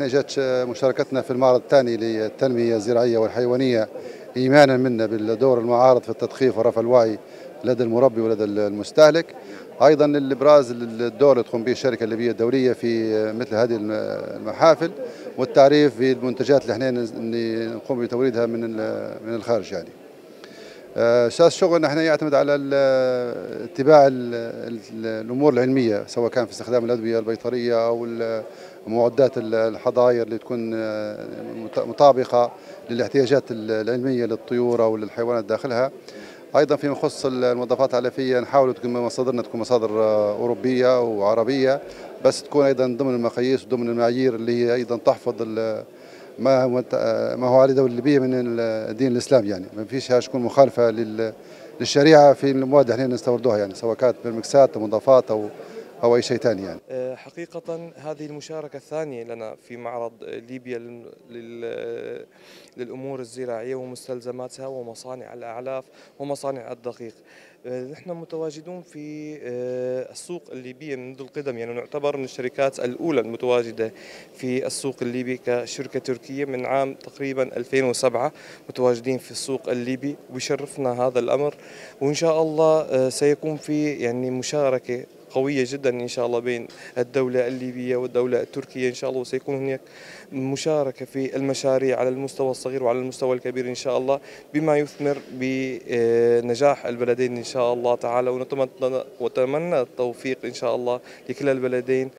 جت مشاركتنا في المعرض الثاني للتنمية الزراعية والحيوانية إيمانا منا بالدور المعارض في التدخيف ورفع الوعي لدى المربي ولدى المستهلك. أيضا الإبراز الدور اللي تقوم به الشركة الليبية الدولية في مثل هذه المحافل والتعريف بالمنتجات اللي إحنا نقوم بتوريدها من من الخارج يعني. أساس شغلنا إحنا يعتمد على اتباع الأمور العلمية سواء كان في استخدام الأدوية البيطرية أو معدات الحظاير اللي تكون مطابقة للاحتياجات العلمية للطيور أو للحيوانات داخلها. أيضا فيما يخص المضادات العلفيه نحاول تكون مصادرنا تكون مصادر أوروبية وعربيه بس تكون أيضا ضمن المقاييس وضمن المعايير اللي هي أيضا تحفظ ما هو ما هو على الدولة الليبية من الدين الإسلامي يعني. ما فيش تكون مخالفة للشريعة في المواد اللي إحنا نستوردوها يعني سواء كانت بالمكسات أو مضافات أو أو أي شيء ثاني يعني. حقيقة هذه المشاركة الثانية لنا في معرض ليبيا للأمور الزراعية ومستلزماتها ومصانع الأعلاف ومصانع الدقيق. نحن متواجدون في السوق الليبية منذ القدم يعني نعتبر من الشركات الأولى المتواجدة في السوق الليبي كشركة تركية من عام تقريبا 2007 متواجدين في السوق الليبي ويشرفنا هذا الأمر وإن شاء الله سيكون في يعني مشاركة قوية جدا إن شاء الله بين الدولة الليبية والدولة التركية إن شاء الله وسيكون هناك مشاركة في المشاريع على المستوى الصغير وعلى المستوى الكبير إن شاء الله بما يثمر بنجاح البلدين إن شاء الله تعالى ونتمنى التوفيق إن شاء الله لكلا البلدين.